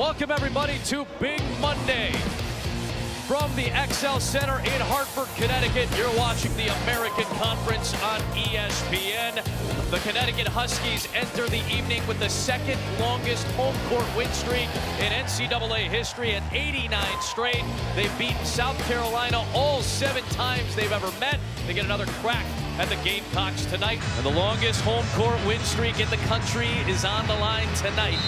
Welcome, everybody, to Big Monday. From the XL Center in Hartford, Connecticut, you're watching the American Conference on ESPN. The Connecticut Huskies enter the evening with the second longest home court win streak in NCAA history at 89 straight. They've beaten South Carolina all seven times they've ever met. They get another crack at the Gamecocks tonight. And the longest home court win streak in the country is on the line tonight.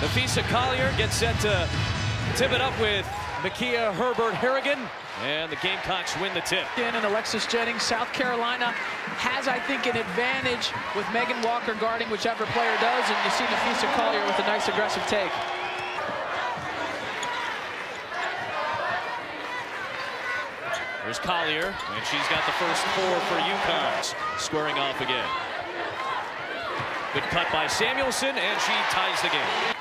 Napheesa Collier gets set to tip it up with Mikiah Herbert Harrigan. And the Gamecocks win the tip. And Alexis Jennings, South Carolina has, I think, an advantage with Megan Walker guarding whichever player does. And you see Napheesa Collier with a nice aggressive take. There's Collier, and she's got the first four for UConn. Squaring off again. Good cut by Samuelson, and she ties the game.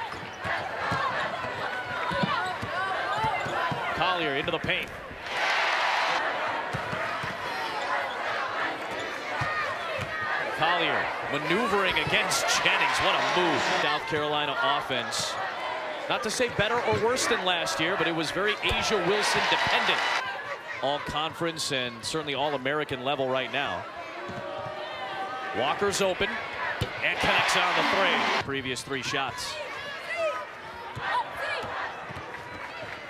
Collier into the paint. Collier maneuvering against Jennings. What a move. South Carolina offense. Not to say better or worse than last year, but it was very A'ja Wilson dependent. All conference and certainly all American level right now. Walker's open and connects on the three. Previous three shots.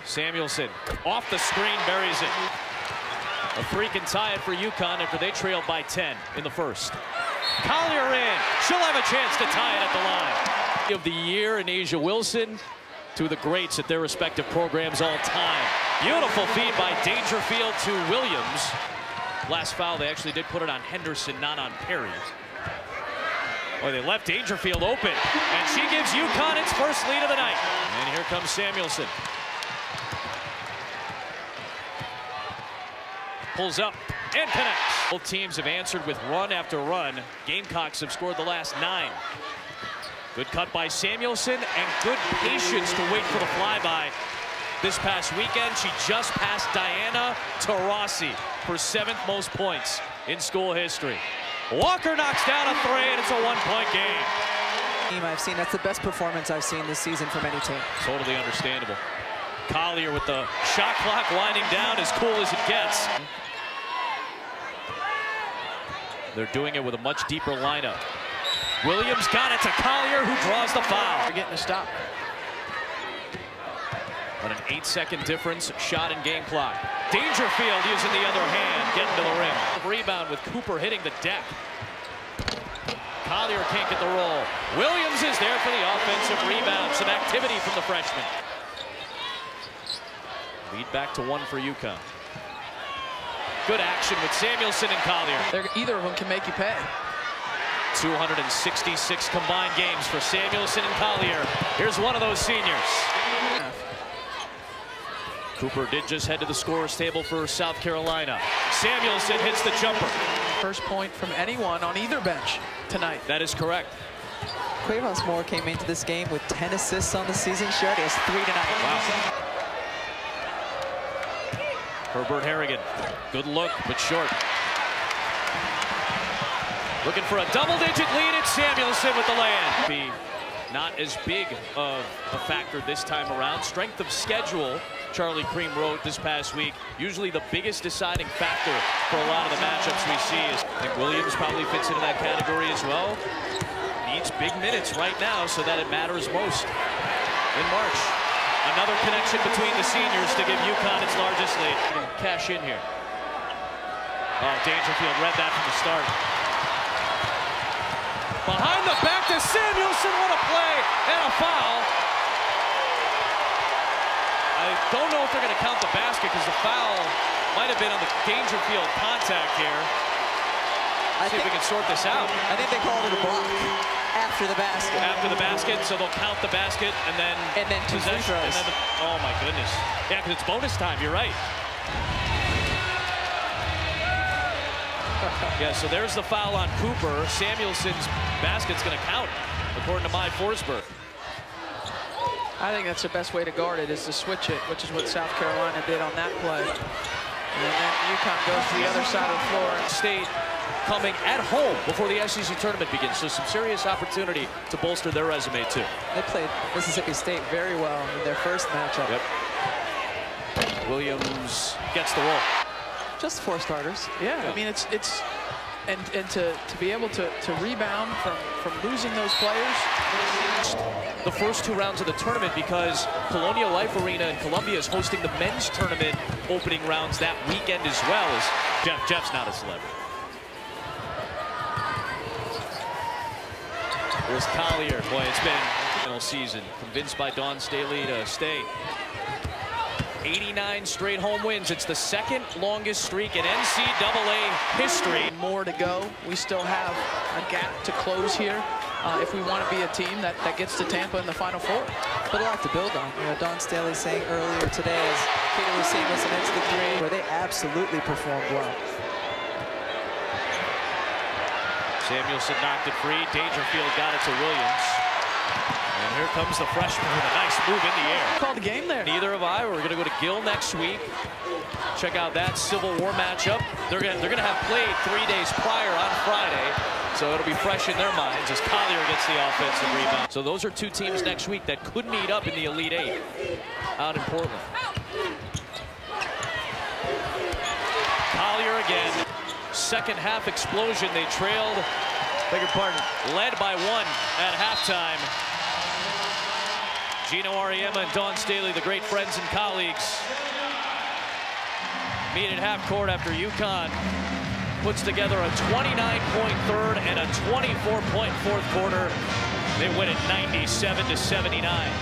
Samuelson off the screen, buries it. A three can tie it for UConn after they trailed by 10 in the first. Collier in. She'll have a chance to tie it at the line. Of the year in A'ja Wilson, two of the greats at their respective programs all time. Beautiful feed by Dangerfield to Williams. Last foul, they actually did put it on Henderson, not on Perry. Oh, they left Dangerfield open, and she gives UConn its first lead of the night. And here comes Samuelson. Pulls up and connects. Both teams have answered with run after run. Gamecocks have scored the last nine. Good cut by Samuelson and good patience to wait for the flyby. This past weekend, she just passed Diana Taurasi for seventh most points in school history. Walker knocks down a three, and it's a one-point game. Team I've seen, that's the best performance I've seen this season from any team. Totally understandable. Collier with the shot clock winding down as cool as it gets. They're doing it with a much deeper lineup. Williams got it to Collier, who draws the foul. They're getting a stop. But an eight-second difference, shot in game clock. Dangerfield using the other hand, getting to the rim. Rebound with Cooper hitting the deck. Collier can't get the roll. Williams is there for the offensive rebound. Some activity from the freshman. Lead back to one for UConn. Good action with Samuelson and Collier. They're, either of them can make you pay. 266 combined games for Samuelson and Collier. Here's one of those seniors. Cooper did just head to the scorer's table for South Carolina. Samuelson hits the jumper. First point from anyone on either bench tonight. That is correct. Cuevas-Moore came into this game with 10 assists on the season. She already has three tonight. Wow. Herbert Harrigan, good look, but short. Looking for a double-digit lead, it's Samuelson with the land. Be not as big of a factor this time around. Strength of schedule, Charlie Creme wrote this past week, usually the biggest deciding factor for a lot of the matchups we see. Is, I think Williams probably fits into that category as well. Needs big minutes right now so that it matters most in March. Another connection between the seniors to give UConn its largest lead. Cash in here. Oh, Dangerfield read that from the start. Behind the back to Samuelson, what a play, and a foul. I don't know if they're going to count the basket because the foul might have been on the Dangerfield contact here. I See if we can sort this out. I think they called it a block after the basket. After the basket, so they'll count the basket and then And then two free possession, and throws. then the, oh my goodness. Yeah, because it's bonus time, you're right. Yeah, so there's the foul on Cooper. Samuelson's basket's going to count, according to my Forsberg. I think that's the best way to guard it is to switch it, which is what South Carolina did on that play. And then UConn goes to the other side of the floor. and State coming at home before the SEC tournament begins. So some serious opportunity to bolster their resume too. They played Mississippi State very well in their first matchup. Yep. Williams gets the roll. Just four starters. Yeah, I mean, it's it's and and to to be able to to rebound from from losing those players. The first two rounds of the tournament because Colonial Life Arena in Columbia is hosting the men's tournament opening rounds that weekend as well as Jeff. Jeff's not a celebrity. Here's Collier. Boy, it's been a season. Convinced by Dawn Staley to stay. 89 straight home wins. It's the second longest streak in NCAA history. More to go. We still have a gap to close here uh, if we want to be a team that, that gets to Tampa in the Final Four. But a lot to build on. You know, Dawn Staley saying earlier today, as Peter was saying, was an into the three, where they absolutely performed well. Samuelson knocked it free. Dangerfield got it to Williams. And here comes the freshman with a nice move in the air. Called the game there. Neither have I. We're going to go to Gill next week. Check out that Civil War matchup. They're going to, they're going to have played three days prior on Friday. So it'll be fresh in their minds as Collier gets the offensive rebound. So those are two teams next week that could meet up in the Elite Eight out in Portland. Collier again. Second half explosion. They trailed, beg your pardon, led by one at halftime. Geno Auriemma and Dawn Staley, the great friends and colleagues, meet at half court after UConn puts together a 29-point third and a 24-point fourth quarter. They win it 97 to 79.